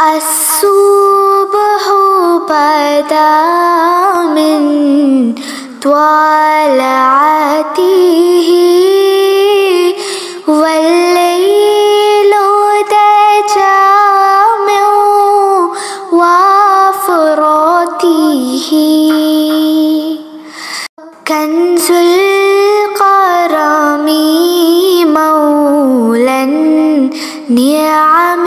الصبح بدا من طلعته والليل من وفراته كنز الكرم مولى النعم